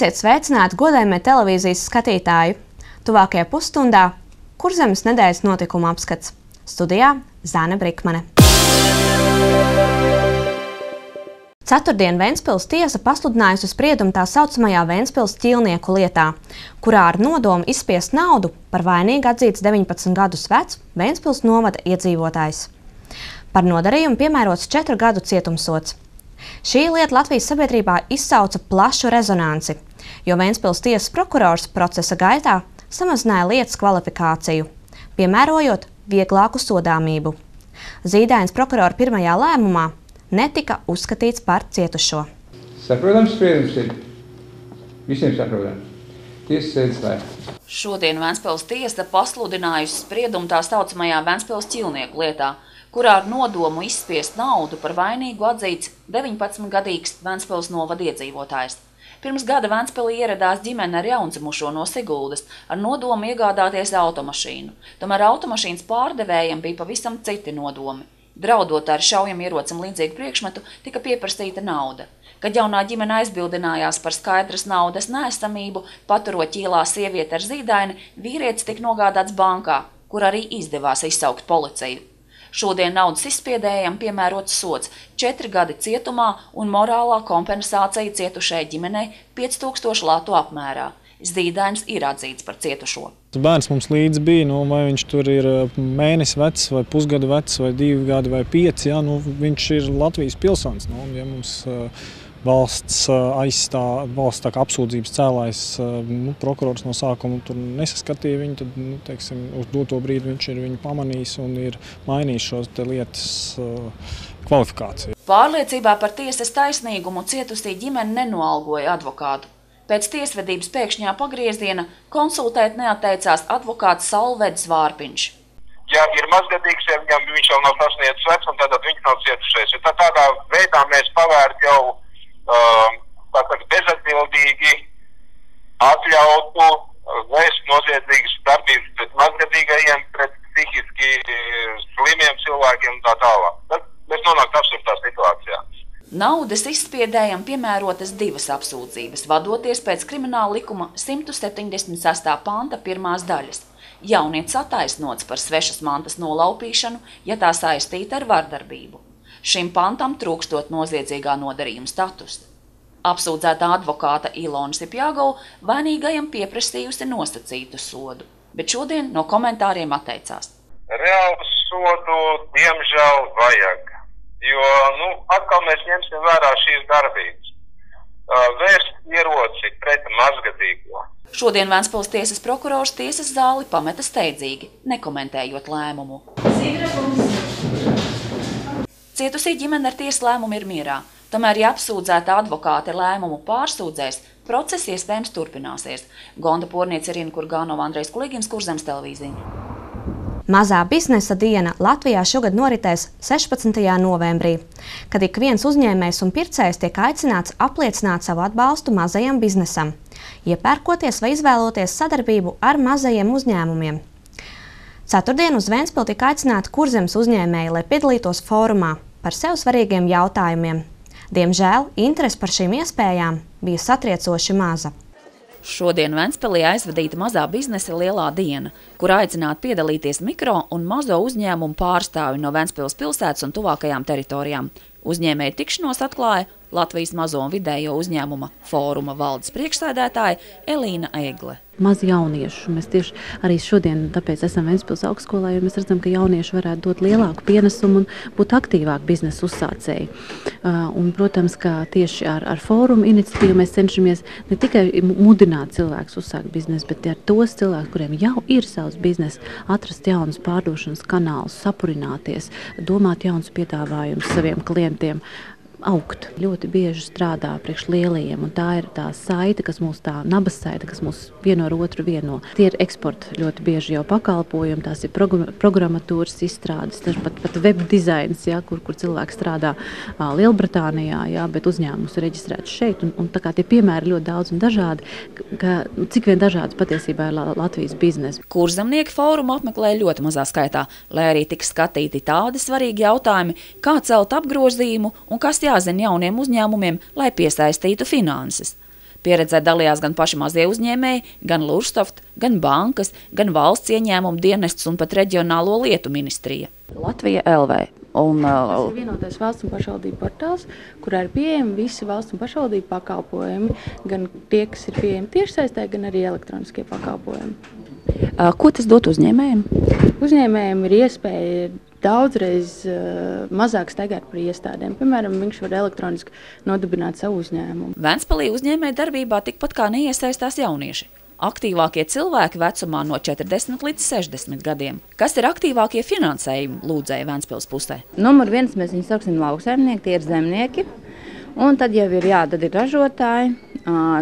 Esiet sveicināti godējumie televīzijas skatītāji! Tuvākajā pusstundā Kurzemes nedēļas notikuma apskats. Studijā Zāne Brikmane. Ceturtdien Ventspils tiesa pasludinājusi spriedumu tā saucamajā Ventspils ķilnieku lietā, kurā ar nodomu izspiest naudu par vainīgu atzīts 19 gadus vecs Ventspils novada iedzīvotājs. Par nodarījumu piemērots 4 gadu cietumsots. Šī lieta Latvijas sabiedrībā izsauca plašu rezonanci, jo Ventspils tiesas prokurors procesa gaitā samazināja lietas kvalifikāciju, piemērojot vieglāku sodāmību. Zīdains prokurora pirmajā lēmumā netika uzskatīts par cietušo. Saprotams, spriedums ir visiem saprotams. Tiesas sēdes slēgta. Šodien Ventspils tiesa pasludinājusi spriedumu tā saucamajā Ventspils ķilnieku lietā, kurā ar nodomu izspiest naudu par vainīgu atzīts 19-gadīgs Ventspils novada iedzīvotājs. Pirms gada Ventspilī ieradās ģimene ar jaundzimušo no Siguldas ar nodomu iegādāties automašīnu. Tomēr automašīnas pārdevējiem bija pavisam citi nodomi. Draudot ar šaujam ierocam līdzīgu priekšmetu, tika pieprasīta nauda. Kad jaunā ģimene aizbildinājās par skaidras naudas neesamību, paturot ķīlā sievieti ar zīdaini, vīrietis tika nogādāts bankā, kur arī izdevās izsaukt policiju. Šodien naudas izspiedējam piemērots sots – 4 gadi cietumā un morālā kompensācija cietušai ģimenei 5000 latu apmērā. Zīdains ir atzīts par cietušo. Bērns mums līdzi bija, nu, vai viņš tur ir mēnesis vecs, vai pusgadu vecs, vai divi gadi, vai pieci. Ja, nu, viņš ir Latvijas pilsonis. Nu, ja mums, uh, valsts aizstāv, valsts tā kā apsūdzības cēlājs, nu, prokurors no sākuma tur nesaskatīja viņu, tad, nu, teiksim, uz doto brīdi viņš ir viņu pamanījis un ir mainījis šos te lietas kvalifikāciju. Pārliecībā par tiesas taisnīgumu cietusī ģimene nenoalgoja advokātu. Pēc tiesvedības pēkšņā pagrieziena konsultēt neatteicās advokāts Salvedis Vārpiņš. Ja ir mazgadīgs, ja viņam viņš vēl nav sasniedzis vecums, tad viņš nav cietušais. Ja tādā veidā mēs pavērt jau tātad bezatbildīgi atļautu vēst noziedzīgas darbības pret mazgadīgajiem, pret psihiski slimiem cilvēkiem un tā tālāk. Tad mēs nonāktu absurdā situācijā. Naudas izspiedējam piemērotas divas apsūdzības, vadoties pēc krimināla likuma 176. panta pirmās daļas. Jaunietis attaisnots par svešas mantas nolaupīšanu, ja tā saistīta ar vardarbību. Šim pantam trūkstot noziedzīgā nodarījuma status. Apsūdzētā advokāta Ilona Sipjāgau vainīgajam pieprasījusi nosacītu sodu, bet šodien no komentāriem atteicās. Reālu sodu, diemžēl, vajag. Jo, nu, atkal mēs ņemsim vērā šīs darbības. Vērst ieroci pret mazgadīgo. Šodien Vēnspils tiesas prokurors tiesas zāli pameta steidzīgi, nekomentējot lēmumu. Cietusī ģimene ar tiesas lēmumu ir mierā. Tomēr, ja apsūdzēta advokāte lēmumu pārsūdzēs, process iespējams turpināsies. Gonda porniece Irina Kurgānova, Andrejs Kuligins, Kurzemes televīzija. Mazā biznesa diena Latvijā šogad noritēs 16. novembrī, kad ik viens uzņēmējs un pircējs tiek aicināts apliecināt savu atbalstu mazajam biznesam, iepērkoties vai izvēloties sadarbību ar mazajiem uzņēmumiem. Ceturtdien uz Ventspili tika aicināti kurzemes uzņēmēji, lai piedalītos fórumā par sev svarīgiem jautājumiem. Diemžēl interesi par šīm iespējām bija satriecoši maza. Šodien Ventspēlī aizvadīta mazā biznesa lielā diena, kur aicināti piedalīties mikro un mazo uzņēmumu pārstāvi no Ventspils pilsētas un tuvākajām teritorijām. Uzņēmēju tikšanos atklāja Latvijas mazo un vidējo uzņēmuma fóruma valdes priekšsēdētāja Elīna Egle. Maz jauniešu. Mēs tieši arī šodien tāpēc esam Ventspils augstskolā, jo mēs redzam, ka jaunieši varētu dot lielāku pienesumu un būt aktīvāk biznesa uzsācēji. Uh, un, protams, ka tieši ar, ar fórumu iniciatīvu mēs cenšamies ne tikai mudināt cilvēkus uzsākt biznesu, bet ar tos cilvēkus, kuriem jau ir savs bizness, atrast jaunus pārdošanas kanālus, sapurināties, domāt jaunus piedāvājumus saviem klientiem augt. Ļoti bieži strādā priekš lielajiem, un tā ir tā saite, kas mūs tā nabas saite, kas mūs vieno ar otru vieno. Tie ir eksporta ļoti bieži jau pakalpojumi, tās ir programmatūras izstrādes, pat, pat web dizains, ja, kur, kur cilvēki strādā uh, Lielbritānijā, ja, bet uzņēmums ir reģistrēts šeit. Un, un tā kā tie piemēri ļoti daudz un dažādi, ka, nu, cik vien dažādas patiesībā ir Latvijas biznesa. Kurzemnieki fórumu apmeklēja ļoti mazā skaitā, lai arī tika skatīti tādi svarīgi jautājumi, kā celt apgrozījumu un kas jā jāzina jauniem uzņēmumiem, lai piesaistītu finanses. Pieredzē dalījās gan paši mazie uzņēmēji, gan Lurstoft, gan bankas, gan valsts ieņēmumu dienests un pat reģionālo lietu ministrija. Latvija LV. Un, Tas uh, ir vienotais valsts un pašvaldību portāls, kurā ir pieejami visi valsts un pašvaldību pakalpojumi, gan tie, kas ir pieejami tiešsaistē, gan arī elektroniskie pakalpojumi. uh, ko tas dot uzņēmējiem? Uzņēmējiem ir iespēja daudzreiz uh, mazāk staigāt par iestādēm. Piemēram, viņš var elektroniski nodibināt savu uzņēmumu. Vēnspalī uzņēmēja darbībā tikpat kā neiesaistās jaunieši. Aktīvākie cilvēki vecumā no 40 līdz 60 gadiem. Kas ir aktīvākie finansējumi lūdzēja Vēnspils pusē? Numur viens mēs viņus sauksim lauksaimnieki, tie ir zemnieki. Un tad jau ir, jā, tad ir ražotāji,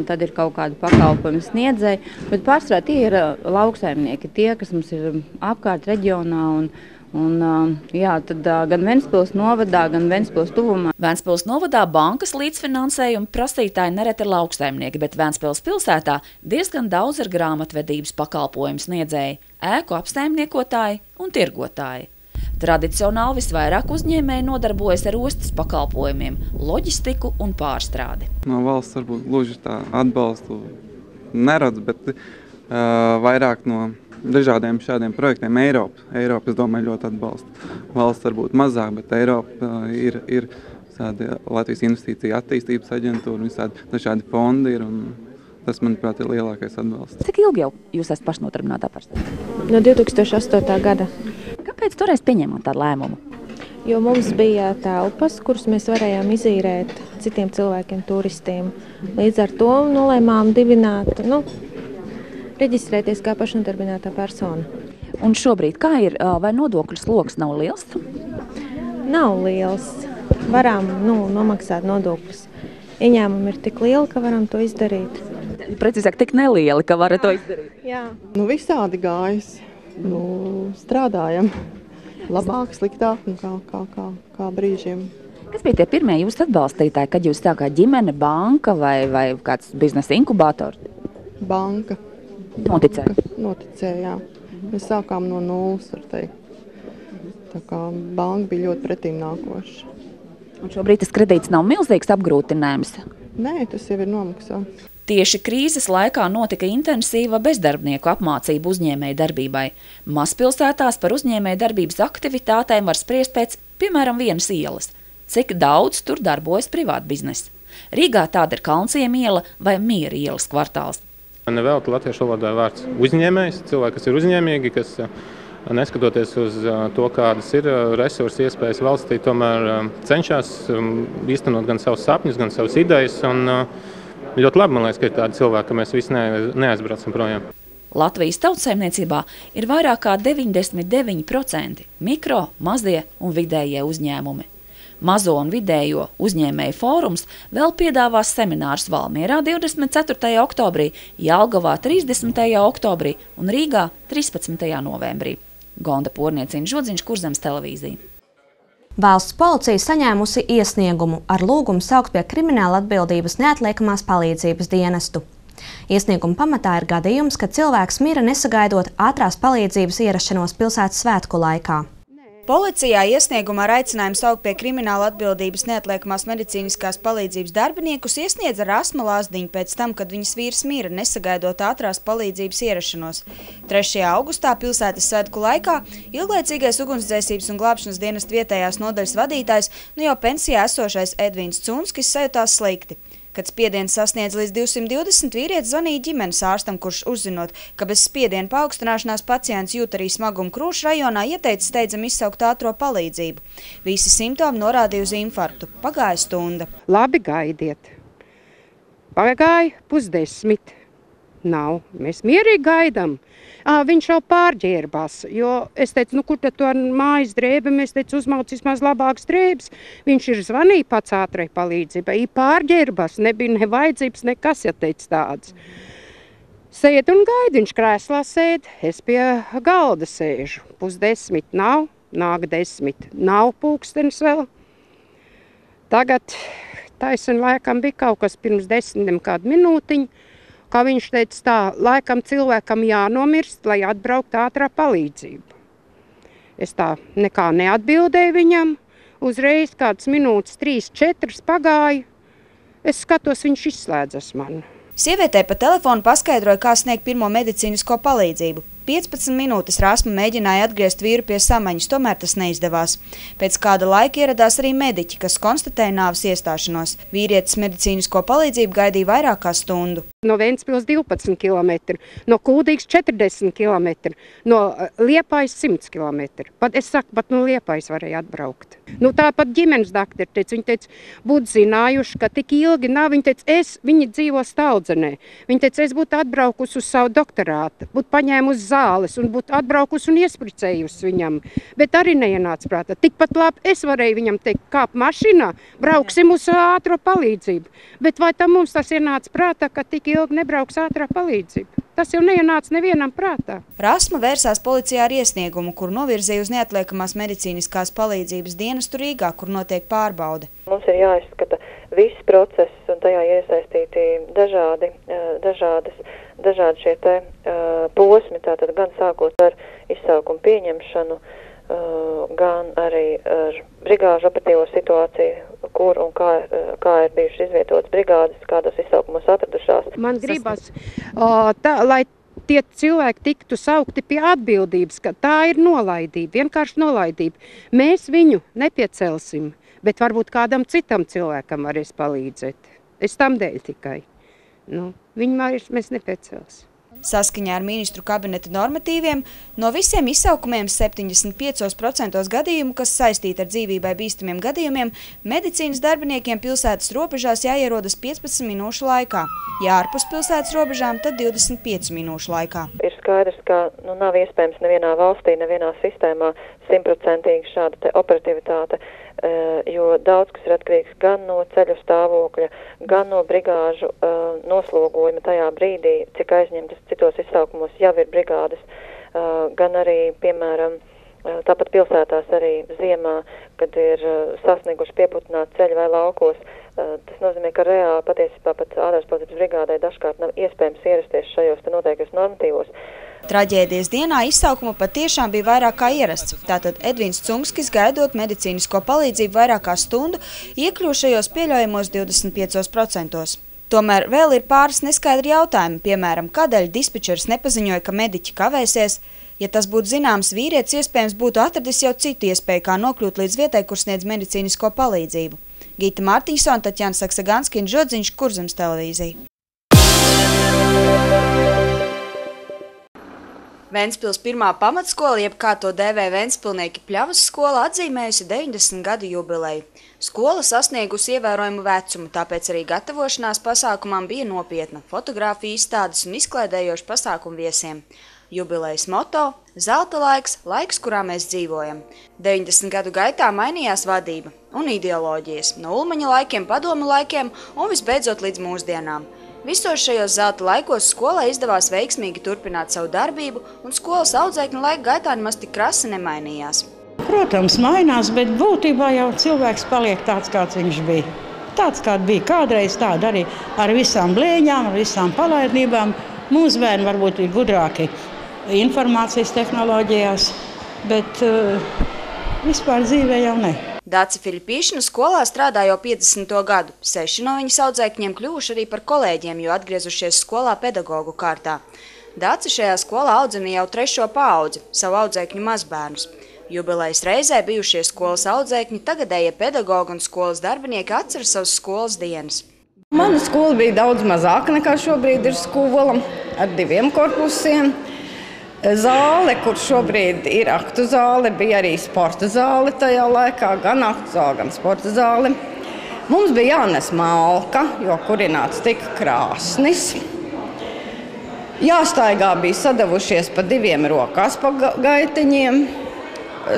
tad ir kaut kāda pakalpojumu sniedzēji. Bet pārsvarā tie ir lauksaimnieki, tie, kas mums ir apkārt reģionā. Un, un, ā, jā, tad ā, gan Ventspils novadā, gan Ventspils tuvumā. Vēnspils novadā bankas līdzfinansējuma prasītāji nereti ir lauksaimnieki, bet Vēnspils pilsētā diezgan daudz ir grāmatvedības pakalpojumu sniedzēji, ēku apsaimniekotāji un tirgotāji. Tradicionāli visvairāk uzņēmēji nodarbojas ar ostas pakalpojumiem, loģistiku un pārstrādi. no valsts varbūt gluži tā atbalstu neredzu, bet uh, vairāk no dažādiem šādiem projektiem Eiropa. Eiropa, es domāju, ļoti atbalsta. Valsts varbūt mazāk, bet Eiropa uh, ir, ir tādi Latvijas investīcija attīstības aģentūra, visādi dažādi fondi ir. un Tas, manuprāt, ir lielākais atbalsts. Cik ilgi jau jūs esat pašnodarbinātā persona? No 2008. gada. Kāpēc toreiz pieņēmāt tādu lēmumu? Jo mums bija telpas, kuras mēs varējām izīrēt citiem cilvēkiem, turistiem. Līdz ar to nolēmām dibināt, nu, reģistrēties kā pašnodarbinātā persona. Un šobrīd kā ir, vai nodokļu sloks nav liels? Nav liels. Varam nu, nomaksāt nodokļus. Ieņēmumi ir tik lieli, ka varam to izdarīt. Precīzāk, tik nelieli, ka varat to izdarīt. Jā. Nu, visādi gājas. Nu, strādājam. Labāk, sliktāk, nu, kā, kā, kā, kā brīžiem. Kas bija tie pirmie jūsu atbalstītāji, kad jūs tā kā ģimene, banka vai, vai kāds biznesa inkubators Banka noticēja? noticēja. jā. Mēs sākām no nulles, var teikt. Tā kā banka bija ļoti pretīm nākoša. Un šobrīd tas kredīts nav milzīgs apgrūtinājums. Nē, tas jau ir nomaksāts. Tieši krīzes laikā notika intensīva bezdarbnieku apmācība uzņēmēju darbībai. Mazpilsētās par uzņēmēju darbības aktivitātēm var spriest pēc, piemēram, vienas ielas. Cik daudz tur darbojas privāta biznesa? Rīgā tāda ir Kalnciem iela vai Miera ielas kvartāls. Nevelti latviešu valodā vārds uzņēmējs, cilvēki, kas ir uzņēmīgi, kas eh, neskatoties uz eh, to, kādas ir eh, resursi, iespējas valstī, tomēr cenšas um, īstenot gan savus sapņus, gan savas idejas. Un, ļoti labi, man liekas, ka ir tādi cilvēki, ka mēs visi ne- neaizbraucam projām. Latvijas tautsaimniecībā ir vairāk kā 99% mikro, mazie un vidējie uzņēmumi. Mazo un vidējo uzņēmēju fórums vēl piedāvās seminārus Valmierā 24. oktobrī, Jālgavā 30. oktobrī un Rīgā 13. novembrī. Gonda Porniecina Žodziņš, Kurzems televīzija. Valsts policija saņēmusi iesniegumu ar lūgumu saukt pie krimināla atbildības neatliekamās palīdzības dienestu. Iesnieguma pamatā ir gadījums, kad cilvēks mira nesagaidot ātrās palīdzības ierašanos pilsētas svētku laikā. Policijā iesniegumā ar aicinājumu saukt pie krimināla atbildības neatliekamās medicīniskās palīdzības darbiniekus iesniedza Rasma Lāsdiņa pēc tam, kad viņas vīrs mira, nesagaidot ātrās palīdzības ierašanos. 3. augustā pilsētas svētku laikā ilglaicīgais ugunsdzēsības un glābšanas dienas vietējās nodaļas vadītājs, nu jau pensijā esošais Edvīns Cunskis sajūtās slikti. Kad spiediens sasniedz līdz 220, vīrietis zvanīja ģimenes ārstam, kurš uzzinot, ka bez spiediena paaugstināšanās pacients jūt arī smagumu krūšu rajonā, ieteica steidzam izsaukt ātro palīdzību. Visi simptomi norādīja uz infarktu. Pagāja stunda. Labi, gaidiet. Pagāja pusdesmit. Nav. Mēs mierīgi gaidām. Viņš jau pārģērbās. Jo es teicu, nu, kur tad to mājas drēbi? Mēs teicu, uzmauc vismaz labāks drēbes. Viņš ir zvanījis pats ātrai palīdzībai. Ir pārģērbās. Nebija ne vajadzības, nekas, ja teica tāds. Sēd un gaida. Viņš krēslā sēd. Es pie galda sēžu. Pusdesmit nav. Nāk desmit. Nav pūkstenis vēl. Tagad taisnība laikam bija kaut kas pirms desmitiem kādu minūtiņu. Kā viņš teica, tā laikam cilvēkam jānomirst, lai atbrauktu ātrā palīdzība. Es tā nekā neatbildēju viņam. Uzreiz kādas minūtes, trīs, četras pagāja. Es skatos, viņš izslēdzas man. Sievietei pa telefonu paskaidroja, kā sniegt pirmo medicīnisko palīdzību. 15 minūtes Rāsma mēģināja atgriezt vīru pie samaņas, tomēr tas neizdevās. Pēc kāda laika ieradās arī mediķi, kas konstatēja nāves iestāšanos. Vīrietis medicīnisko palīdzību gaidīja vairāk kā stundu. No Ventspils 12 km, no Kūdīgas 40 km, no Liepājas 100 km. Pat es saku, pat no Liepājas varēja atbraukt. Nu, tāpat ģimenes doktori teica, viņi teica, būtu zinājuši, ka tik ilgi nav. Viņi teica, es, viņi dzīvo staudzenē. Viņi teica, es būtu atbraukusi uz savu doktorātu, būtu paņēmusi zāles un būtu atbraukusi un iespricējusi viņam. Bet arī neienāca prātā. Tikpat labi es varēju viņam teikt, kāp mašīnā, brauksim uz ātro palīdzību. Bet vai tam mums tas ienāca prātā, ka tik ilgi nebrauks ātrā palīdzība? Tas jau neienāca nevienam prātā. Rasma vērsās policijā ar iesniegumu, kur novirzīja uz neatliekamās medicīniskās palīdzības dienestu Rīgā, kur notiek pārbaude. Mums ir jāizskata viss process, un tajā iesaistīti dažādi, dažādas, dažādi šie te posmi, tātad gan sākot ar izsaukumu pieņemšanu, gan arī ar brigāžu operatīvo situāciju, kur un kā, kā ir bijušas izvietotas brigādes, kādos izsaukumos atradušās. Man gribas, tā, lai tie cilvēki tiktu saukti pie atbildības, ka tā ir nolaidība, vienkārši nolaidība. Mēs viņu nepiecelsim, bet varbūt kādam citam cilvēkam varēs palīdzēt. Es tam dēļ tikai. Nu, viņu vairs mēs nepiecelsim. Saskaņā ar ministru kabineta normatīviem, no visiem izsaukumiem 75% gadījumu, kas saistīti ar dzīvībai bīstamiem gadījumiem, medicīnas darbiniekiem pilsētas robežās jāierodas 15 minūšu laikā. Ja ārpus pilsētas robežām, tad 25 minūšu laikā. Ir skaidrs, ka nu, nav iespējams nevienā valstī, nevienā sistēmā simtprocentīgi šāda operativitāte Eh, jo daudz kas ir atkarīgs gan no ceļu stāvokļa, gan no brigāžu uh, noslogojuma tajā brīdī, cik aizņemtas citos izsaukumos jau ir brigādes, uh, gan arī, piemēram, tāpat pilsētās arī ziemā, kad ir sasnieguši pieputināt ceļu vai laukos. Tas nozīmē, ka reāli patiesībā pat ārējās palīdzības brigādē dažkārt nav iespējams ierasties šajos noteikos normatīvos. Uh, Traģēdijas dienā izsaukuma patiešām bija vairāk kā ierasts. Tātad Edvins Cungskis, gaidot medicīnisko palīdzību vairāk kā stundu, iekļūšajos pieļaujamos 25%. Tomēr vēl ir pāris neskaidri jautājumi, piemēram, kādēļ dispečers nepaziņoja, ka mediķi kavēsies. Ja tas būtu zināms, vīrietis iespējams būtu atradis jau citu iespēju, kā nokļūt līdz vietai, kur sniedz medicīnisko palīdzību. Gita Mārtiņsona, Tatjana Saksaganski un Žodziņš, Kurzems televīzija. Ventspils pirmā pamatskola, jeb kā to dēvē Ventspilnieki pļavas skola, atzīmējusi 90 gadu jubileju. Skola sasniegusi ievērojumu vecumu, tāpēc arī gatavošanās pasākumam bija nopietna fotografija izstādes un izklaidējoši pasākumu viesiem. Jubilejas moto – zelta laiks, laiks, kurā mēs dzīvojam. 90 gadu gaitā mainījās vadība un ideoloģijas, no ulmaņa laikiem, padomu laikiem un visbeidzot līdz mūsdienām – Visos šajos zelta laikos skolai izdevās veiksmīgi turpināt savu darbību, un skolas audzēkņu laika gaitā nemaz tik krasi nemainījās. Protams, mainās, bet būtībā jau cilvēks paliek tāds, kāds viņš bija. Tāds, kāds bija kādreiz, tāda arī ar visām blēņām, ar visām palaidnībām. Mūsu bērni varbūt ir gudrāki informācijas tehnoloģijās, bet uh, vispār dzīvē jau ne. Dāca Filipīšana skolā strādā jau 50. gadu. Seši no viņas audzēkņiem kļuvuši arī par kolēģiem, jo atgriezušies skolā pedagogu kārtā. Dāca šajā skolā audzina jau trešo paudzi, savu audzēkņu mazbērnus. Jubilejas reizē bijušie skolas audzēkņi, tagadējie pedagogi un skolas darbinieki atceras savas skolas dienas. Mana skola bija daudz mazāka nekā šobrīd ir skola, ar diviem korpusiem. Zāle, kur šobrīd ir aktu zāle, bija arī sporta zāle tajā laikā, gan aktu zāle, gan sporta zāle. Mums bija jānes malka, jo kurināts tika krāsnis. Jāstaigā bija sadavušies pa diviem rokās pa gaitiņiem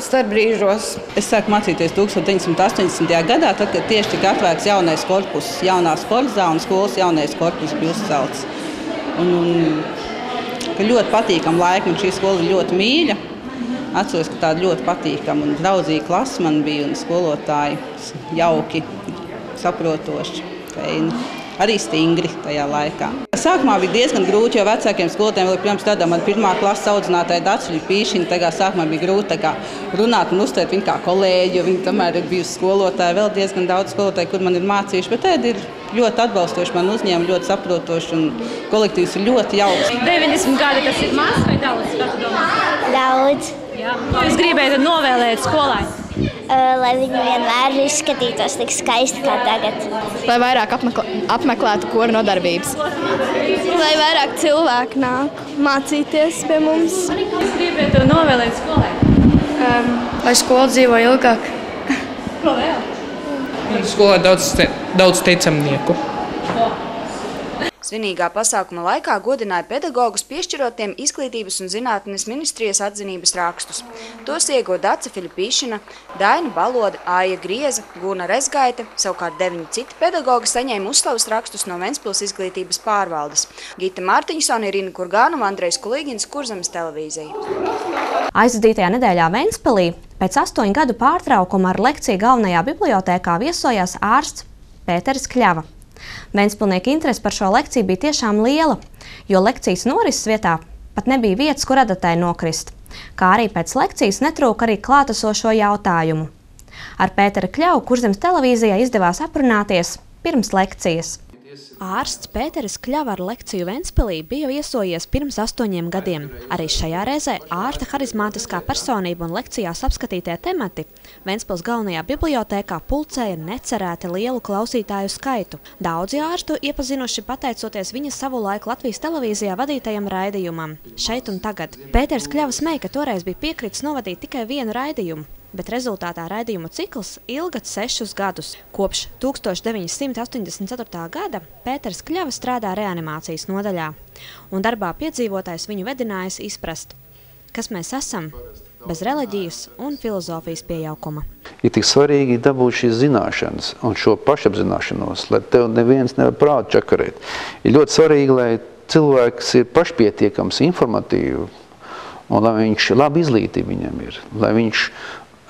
starp brīžos. Es sāku mācīties 1980. gadā, tad, kad tieši tika atvērts jaunais korpus, jaunā sporta zāle un skolas jaunais korpus bija uzcelts. Un, un ka ļoti patīkama laika. Šī skola ir ļoti mīļa. Atceros, ka tāda ļoti patīkama un draudzīga klase man bija un skolotāji jauki, saprotoši. Feini. Arī stingri tajā laikā. Sākumā bija diezgan grūti, jo vecākiem skolotājiem vēl pirms tādā man pirmā klases audzinātāja Dācis Pīšiņa. Tagad sākumā bija grūti runāt un uztvert viņu kā kolēģi, jo viņa tomēr ir bijusi skolotāja. Vēl diezgan daudz skolotāju, kur man ir mācījuši, bet tad ir ļoti atbalstoši man uzņēma, ļoti saprotoši un kolektīvs ir ļoti jauks. 90 gadi tas ir maz vai daudz? Daudz. Jā. Ko jūs gribētu novēlēt skolai? Uh, lai viņi vienmēr izskatītos tik skaisti kā tagad. Lai vairāk apmeklē, apmeklētu kora nodarbības. Lai vairāk cilvēku nāk mācīties pie mums. Ko jūs gribētu novēlēt skolai? Um, lai skola dzīvo ilgāk. Ko vēl? Skolā daudz, te, daudz teicamnieku. Svinīgā pasākuma laikā godināja pedagogus piešķirotiem Izglītības un zinātnes ministrijas atzinības rakstus. Tos iego Dace Filipīšana, Daina Baloda, Āja Grieza, Guna Rezgaite, savukārt deviņi citi pedagogi saņēma uzslavas rakstus no Ventspils izglītības pārvaldes. Gita Mārtiņsona, Irina Kurgānuma, Andrejs Kulīgins, Kurzemes televīzija. Aizvadītajā nedēļā Ventspilī pēc astoņu gadu pārtraukuma ar lekciju galvenajā bibliotēkā viesojās ārsts Pēteris Kļava. Ventspilnieka interese par šo lekciju bija tiešām liela, jo lekcijas norises vietā pat nebija vietas, kur adatē nokrist. Kā arī pēc lekcijas netrūka arī klātesošo jautājumu. Ar Pētera Kļavu Kurzemes televīzijā izdevās aprunāties pirms lekcijas. Ārsts Pēteris Kļava ar lekciju Ventspilī bija viesojies pirms astoņiem gadiem. Arī šajā reizē ārsta harizmātiskā personība un lekcijās apskatītie temati Ventspils galvenajā bibliotēkā pulcēja necerēti lielu klausītāju skaitu. Daudzi ārstu iepazinuši pateicoties viņa savu laiku Latvijas televīzijā vadītajam raidījumam. Šeit un tagad. Pēters Kļava smēja, ka toreiz bija piekritis novadīt tikai vienu raidījumu, bet rezultātā raidījumu cikls ilga sešus gadus. Kopš 1984. gada Pēters Kļava strādā reanimācijas nodaļā, un darbā piedzīvotais viņu vedinājis izprast, kas mēs esam bez reliģijas un filozofijas piejaukuma. Ir tik svarīgi dabūt šīs zināšanas un šo pašapzināšanos, lai tev neviens nevar prātu čakarēt. Ir ļoti svarīgi, lai cilvēks ir pašpietiekams, informatīvi, un lai viņš labi izglītība viņam ir, lai viņš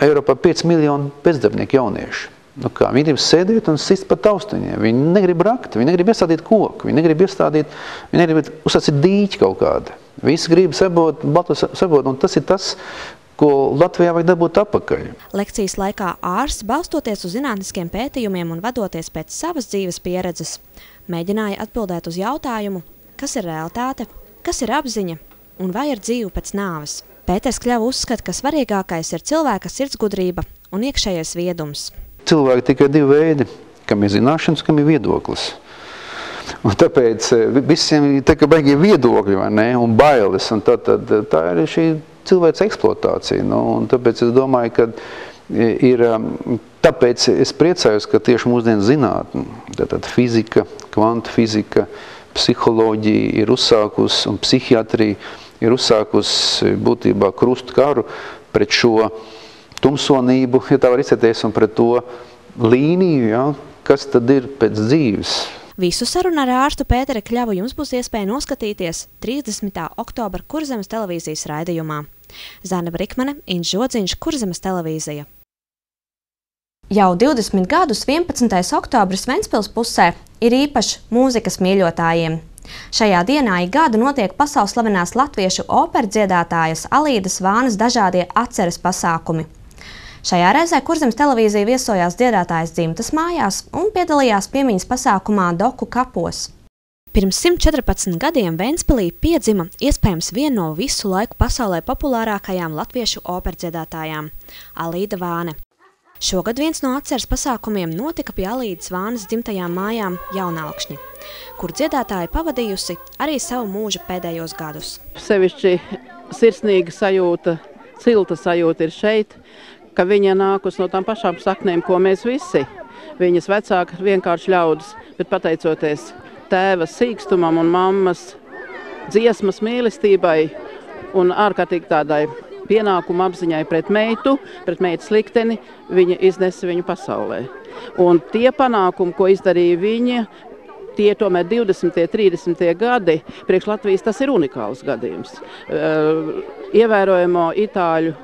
Eiropā 5 miljoni bezdarbnieku jauniešu. Nu kā, viņi grib sēdēt un sist pa taustiņiem. Viņi negrib rakt, viņi negrib iestādīt koku, viņi negrib iestādīt, viņi negrib uzsācīt dīķi kaut kādu. Visi grib sabot, batu sabot, un tas ir tas, ko Latvijā vajag dabūt apakaļ. Lekcijas laikā ārsts, balstoties uz zinātniskiem pētījumiem un vadoties pēc savas dzīves pieredzes, mēģināja atbildēt uz jautājumu, kas ir realitāte, kas ir apziņa un vai ir dzīve pēc nāves. Pēters Kļava uzskata, ka svarīgākais ir cilvēka sirdsgudrība un iekšējais viedums. Cilvēki tikai divi veidi, kam ir zināšanas, kam ir viedoklis. Un tāpēc visiem ir tā, baigie viedokļi vai ne, un bailes, un tā, tā, tā ir šī cilvēks eksploatācija. Nu, un tāpēc es domāju, ka ir, tāpēc es priecājos, ka tieši mūsdienu zinātne, tātad fizika, kvantu fizika, psiholoģija ir uzsākus un psihiatrija ir uzsākusi būtībā krustu karu pret šo tumsonību, ja tā var izcēties, un pret to līniju, ja, kas tad ir pēc dzīves. Visu sarunu ar ārstu Pēteri Kļavu jums būs iespēja noskatīties 30. oktobra Kurzemes televīzijas raidījumā. Zana Brikmane, Inž Žodziņš, Kurzemes televīzija. Jau 20 gadus 11. oktobris Ventspils pusē ir īpašs mūzikas mīļotājiem. Šajā dienā ik gadu notiek pasaules slavenās latviešu operas dziedātājas Alīdas Vānas dažādie atceres pasākumi. Šajā reizē Kurzemes televīzija viesojās dziedātājas dzimtas mājās un piedalījās piemiņas pasākumā Doku kapos. Pirms 114 gadiem Ventspilī piedzima iespējams viena no visu laiku pasaulē populārākajām latviešu operdziedātājām – Alīda Vāne. Šogad viens no atceres pasākumiem notika pie Alīdas Vānas dzimtajām mājām Jaunalkšņi, kur dziedātāja pavadījusi arī savu mūža pēdējos gadus. Sevišķi sirsnīga sajūta, silta sajūta ir šeit, ka viņa nākus no tām pašām saknēm, ko mēs visi. Viņas vecāki vienkārši ļaudis, bet pateicoties tēva sīkstumam un mammas dziesmas mīlestībai un ārkārtīgi tādai pienākumu apziņai pret meitu, pret meitas likteni, viņa iznesa viņu pasaulē. Un tie panākumi, ko izdarīja viņa, tie tomēr 20. un 30. gadi, priekš Latvijas tas ir unikāls gadījums. Ievērojamo itāļu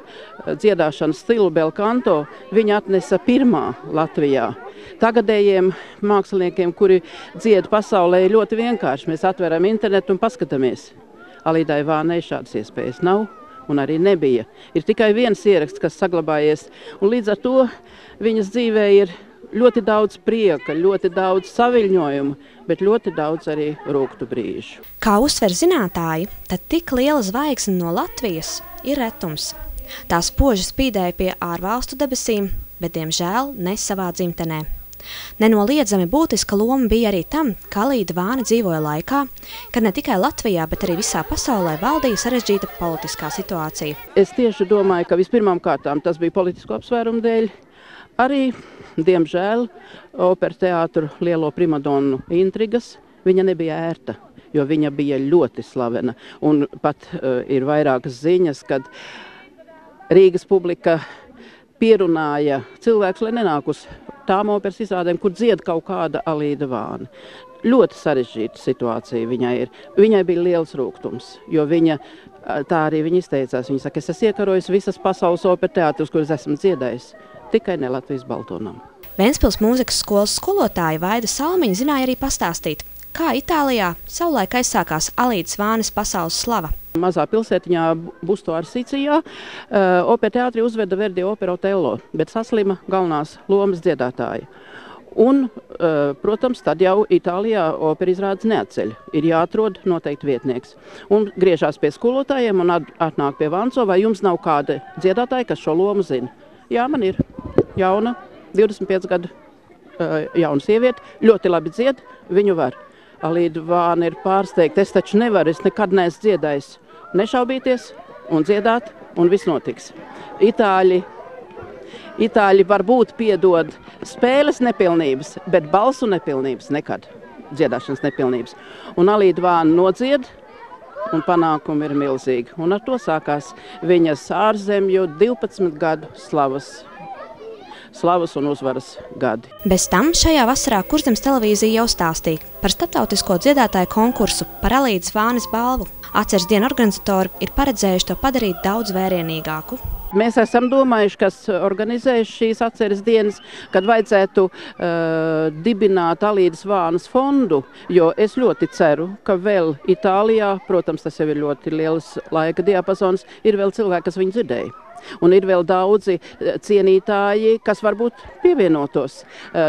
dziedāšanas stilu Belkanto viņa atnesa pirmā Latvijā. Tagadējiem māksliniekiem, kuri dzied pasaulē, ir ļoti vienkārši. Mēs atveram internetu un paskatāmies. Alīdai Vānei šādas iespējas nav un arī nebija. Ir tikai viens ieraksts, kas saglabājies, un līdz ar to viņas dzīvē ir ļoti daudz prieka, ļoti daudz saviņojumu, bet ļoti daudz arī rūktu brīžu. Kā uzsver zinātāji, tad tik liela zvaigzne no Latvijas ir retums. Tā spoži spīdēja pie ārvalstu debesīm, bet diemžēl ne savā dzimtenē. Nenoliedzami būtiska loma bija arī tam, ka Līta Vāna dzīvoja laikā, kad ne tikai Latvijā, bet arī visā pasaulē valdīja sarežģīta politiskā situācija. Es tieši domāju, ka vispirmām kārtām tas bija politisko apsvērumu dēļ. Arī, diemžēl, opera teātru lielo primadonu intrigas viņa nebija ērta, jo viņa bija ļoti slavena. Un pat uh, ir vairākas ziņas, kad Rīgas publika pierunāja cilvēks, lai nenāk uz tām operas izrādēm, kur dzied kaut kāda Alīda Vāna. Ļoti sarežģīta situācija viņai ir. Viņai bija liels rūkums, jo viņa tā arī viņa izteicās. Viņa saka, es esmu iekarojis visas pasaules operas teātrus, kuras esmu dziedājis, tikai ne Latvijas Baltonam. Vēnspils mūzikas skolas skolotāja Vaida Salmiņa zināja arī pastāstīt, kā Itālijā savulaik aizsākās Alīdas Vānes pasaules slava. Mazā pilsētiņā, Bustoāra Sīcijā, uh, opera teātrī uzveda Verdi operu Otello, bet saslima galvenās lomas dziedātāja. Un, uh, protams, tad jau Itālijā opera izrādes neatceļ. Ir jāatrod noteikti vietnieks. Un griežās pie skolotājiem un atnāk pie Vanco, vai jums nav kāda dziedātāja, kas šo lomu zina? Jā, man ir jauna, 25 gadu uh, jauna sieviete, ļoti labi dzied, viņu var. Alīda Vāna ir pārsteigta, es taču nevaru, es nekad neesmu dziedājis nešaubīties un dziedāt, un viss notiks. Itāļi, Itāļi varbūt piedod spēles nepilnības, bet balsu nepilnības nekad. Dziedāšanas nepilnības. Un Alīda Vāna nodzied, un panākumi ir milzīgi. Un ar to sākās viņas ārzemju 12 gadu slavas slavas un uzvaras gadi. Bez tam šajā vasarā Kurzemes televīzija jau stāstīja par starptautisko dziedātāju konkursu par Alīdas Vānes balvu. Atceres dienu organizatori ir paredzējuši to padarīt daudz vērienīgāku. Mēs esam domājuši, kas organizēs šīs atceres dienas, kad vajadzētu uh, dibināt Alīdas Vānas fondu, jo es ļoti ceru, ka vēl Itālijā, protams, tas jau ir ļoti liels laika diapazons, ir vēl cilvēki, kas viņu dzirdēja. Un ir vēl daudzi cienītāji, kas varbūt pievienotos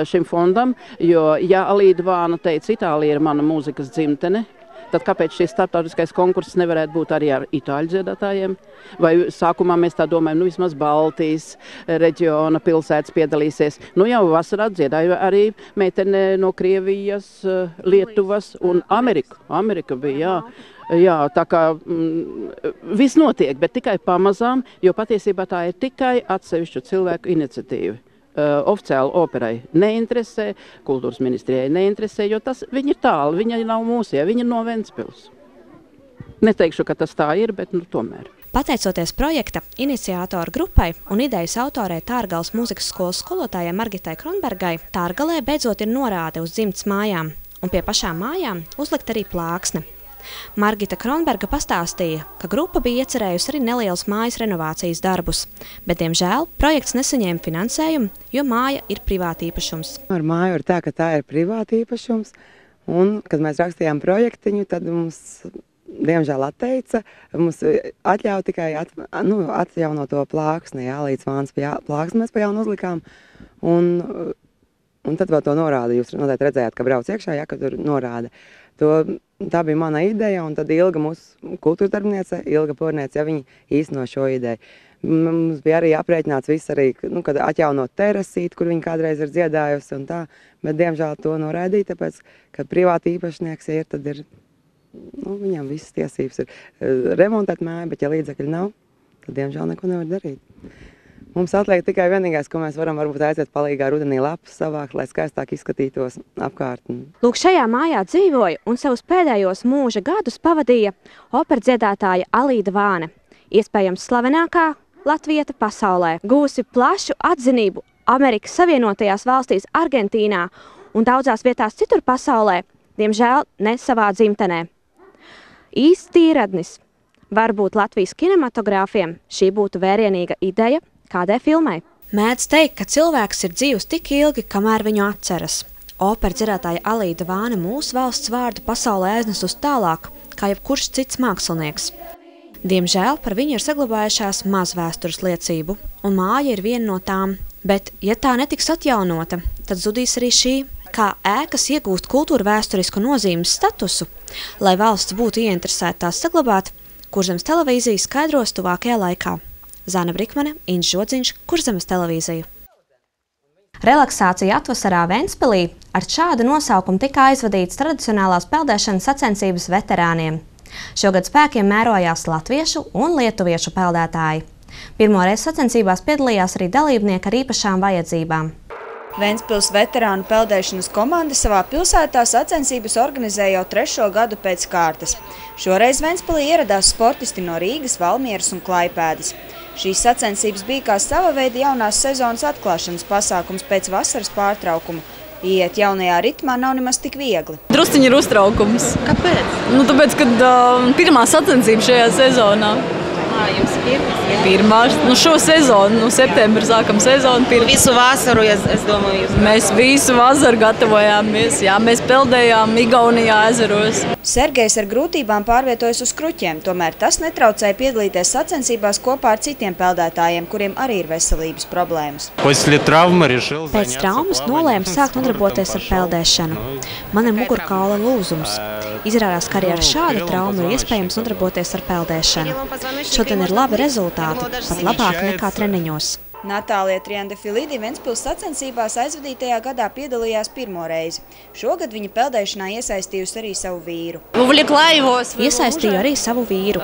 šim fondam, jo, ja Alīda Vāna teica, Itālija ir mana mūzikas dzimtene, tad kāpēc šis starptautiskais konkurss nevarētu būt arī ar itāļu dziedātājiem? Vai sākumā mēs tā domājam, nu vismaz Baltijas reģiona pilsētas piedalīsies. Nu jau vasarā dziedāja arī meitene no Krievijas, Lietuvas un Amerika. Amerika bija, jā. Jā, tā kā mm, viss notiek, bet tikai pamazām, jo patiesībā tā ir tikai atsevišķu cilvēku iniciatīva uh, oficiāli operai neinteresē, kultūras ministrijai neinteresē, jo tas viņi ir tālu, viņi nav mūsie, viņi ir no Ventspils. Neteikšu, ka tas tā ir, bet nu, tomēr. Pateicoties projekta iniciātoru grupai un idejas autorei Tārgales mūzikas skolas skolotājai Margitai Kronbergai, Tārgalē beidzot ir norāde uz dzimtas mājām, un pie pašām mājām uzlikt arī plāksne. Margita Kronberga pastāstīja, ka grupa bija iecerējusi arī nelielas mājas renovācijas darbus, bet, diemžēl, projekts nesaņēma finansējumu, jo māja ir privātīpašums. Ar māju ir tā, ka tā ir privātīpašums, un, kad mēs rakstījām projektiņu, tad mums diemžēl atteica. Mums atļauja tikai at, nu, atjaunot to plāksni, jā, līdz vāns plāksni mēs pa jaunu uzlikām. Un, un tad vēl to norāda. Jūs noteikti redzējāt, ka brauc iekšā, jā, ka tur norāda. To, tā bija mana ideja, un tad Ilga, mūsu kultūras darbiniece, Ilga Porniece, ja viņi īsteno šo ideju. Mums bija arī aprēķināts viss arī, nu, kad atjaunot terasīti, kur viņi kādreiz ir dziedājusi un tā, bet diemžēl to noraidīja, tāpēc, ka privāti īpašnieks ir, tad ir, nu, viņam visas tiesības ir eh, remontēt māju, bet ja līdzekļi nav, tad diemžēl neko nevar darīt. Mums atliek tikai vienīgais, ko mēs varam varbūt aiziet palīgā rudenī lapas savākt, lai skaistāk izskatītos apkārtni. Lūk, šajā mājā dzīvoja un savus pēdējos mūža gadus pavadīja operdziedātāja Alīda Vāne. Iespējams slavenākā latvieta pasaulē, gūsi plašu atzinību Amerikas Savienotajās valstīs, Argentīnā un daudzās vietās citur pasaulē, diemžēl ne savā dzimtenē. Īsts tīradnis. Varbūt Latvijas kinematogrāfiem šī būtu vērienīga ideja Kādai filmai? Mēdz teikt, ka cilvēks ir dzīvs tik ilgi, kamēr viņu atceras. Opera dzerētāja Alīda Vāne mūsu valsts vārdu pasaulē aiznes uz tālāk, kā jebkurš cits mākslinieks. Diemžēl par viņu ir saglabājušās maz vēstures liecību, un māja ir viena no tām. Bet, ja tā netiks atjaunota, tad zudīs arī šī, kā ēkas iegūst kultūra vēsturisku nozīmes statusu, lai valsts būtu ieinteresēta tās saglabāt, Kurzemes televīzija skaidros tuvākajā laikā. Zana Brikmane, Inģis Žodziņš, Kurzemes televīzija. Relaksācija atvasarā Ventspilī ar šādu nosaukumu tika aizvadīts tradicionālās peldēšanas sacensības veterāniem. Šogad spēkiem mērojās latviešu un lietuviešu peldētāji. Pirmoreiz sacensībās piedalījās arī dalībnieki ar īpašām vajadzībām. Ventspils veterānu peldēšanas komanda savā pilsētā sacensības organizē jau trešo gadu pēc kārtas. Šoreiz Ventspilī ieradās sportisti no Rīgas, Valmieras un Klaipēdas. Šīs sacensības bija kā sava veida jaunās sezonas atklāšanas pasākums pēc vasaras pārtraukuma. Iet jaunajā ritmā nav nemaz tik viegli. Drusciņi ir uztraukums. Kāpēc? Nu, tāpēc, kad uh, pirmā sacensība šajā sezonā. Ā, jums pirmas, jā. Pirmā, nu šo sezonu, nu septembrī sākam sezonu. Pirma. Visu vasaru, es, es domāju, jūs. Mēs visu vasaru gatavojāmies. Jā, mēs peldējām Igaunijā ezeros. Sergejs ar grūtībām pārvietojas uz kruķiem, tomēr tas netraucēja piedalīties sacensībās kopā ar citiem peldētājiem, kuriem arī ir veselības problēmas. Pēc traumas nolēmu sākt nodarboties ar peldēšanu. Man ir mugurkaula lūzums. Izrādās, ka arī ar šādu traumu ir iespējams nodarboties ar peldēšanu. Šodien ir labi rezultāti, pat labāk nekā treniņos. Natālija Triandafilidi Ventspils sacensībās aizvadītajā gadā piedalījās pirmo reizi. Šogad viņa peldēšanā iesaistījusi arī savu vīru. Iesaistīju arī savu vīru.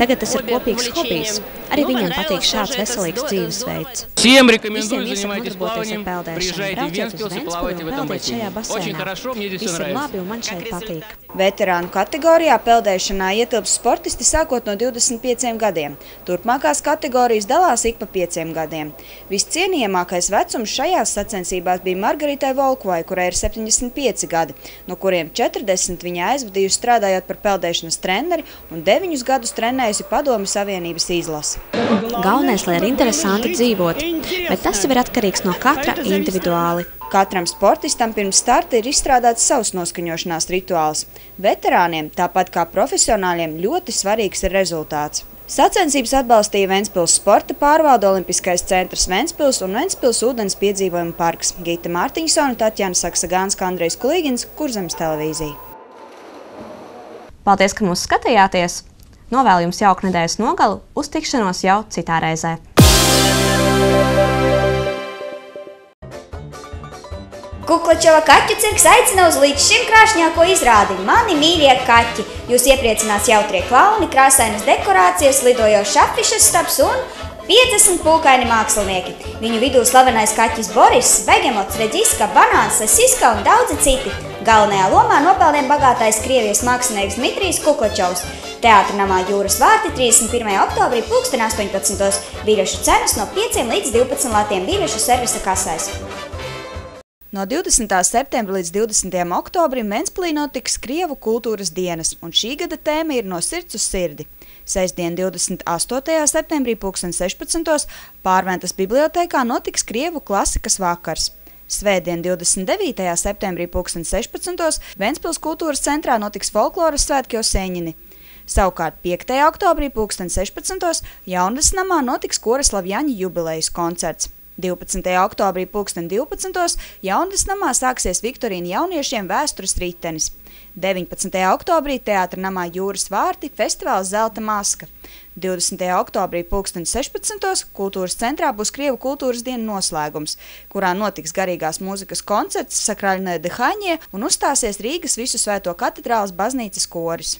Tagad tas ir kopīgs hobijs. Arī viņam patīk šāds veselīgs dzīvesveids. Visiem iesaku nodarboties ar peldēšanu, brauciet uz Ventspili un peldiet šajā basēnā. Viss ir labi un man šeit patīk. Veterānu kategorijā peldēšanā ietilps sportisti sākot no 25 gadiem. Turpmākās kategorijas dalās ik pa 5 gadiem. Viscienījamākais vecums šajās sacensībās bija Margaritai Volkovai, kurai ir 75 gadi, no kuriem 40 viņa aizvadījusi strādājot par peldēšanas treneri un 9 gadus trenējusi Padomu Savienības izlasi. Galvenais, lai ir interesanti dzīvot, bet tas jau ir atkarīgs no katra individuāli. Katram sportistam pirms starta ir izstrādāts savs noskaņošanās rituāls. Veterāniem, tāpat kā profesionāļiem, ļoti svarīgs ir rezultāts. Sacensības atbalstīja Ventspils sporta pārvalde Olimpiskais centrs Ventspils un Ventspils ūdens piedzīvojuma parks. Gita Mārtiņsona, Tatjana Saksagānska, Andrejs Kulīgins, Kurzemes televīzija. Paldies, ka mūs skatījāties! Novēlu jums jauku nedēļas nogalu, uz tikšanos jau citā reizē. Kuklačova kaķu cirks aicina uz līdz šim krāšņāko izrādi Mani mīļie kaķi. Jūs iepriecinās jautrie klauni, krāsainas dekorācijas, lidojošs afišas stabs un 50 pūkaini mākslinieki. Viņu vidū slavenais kaķis Boris, Begemots, Reģiska, Banāns, Siska un daudzi citi. Galvenajā lomā nopelniem bagātais Krievijas mākslinieks Dmitrijs Kuklačovs. Teātra namā Jūras vārti 31. oktobrī pulksten 18. Biļešu cenas no 5 līdz 12 latiem biļešu servisa kasēs. No 20. septembra līdz 20. oktobrim Ventspilī notiks Krievu kultūras dienas, un šī gada tēma ir no sirds uz sirdi. Sestdien 28. septembrī 2016. Pārventas bibliotēkā notiks Krievu klasikas vakars. Svētdien 29. septembrī 2016. Ventspils kultūras centrā notiks folkloras svētki Oseņini. Savukārt 5. oktobrī 2016. Jaunas namā notiks koras Lavjaņa jubilejas koncerts. 12. oktobrī 2012. Jaundas namā sāksies Viktorīna jauniešiem vēstures ritenis. 19. oktobrī Teātra namā Jūras vārti festivāls Zelta maska. 20. oktobrī 2016. kultūras centrā būs Krievu kultūras dienu noslēgums, kurā notiks garīgās mūzikas koncerts Sakraļnē Dehaņie un uzstāsies Rīgas Visu svēto katedrāles baznīcas koris.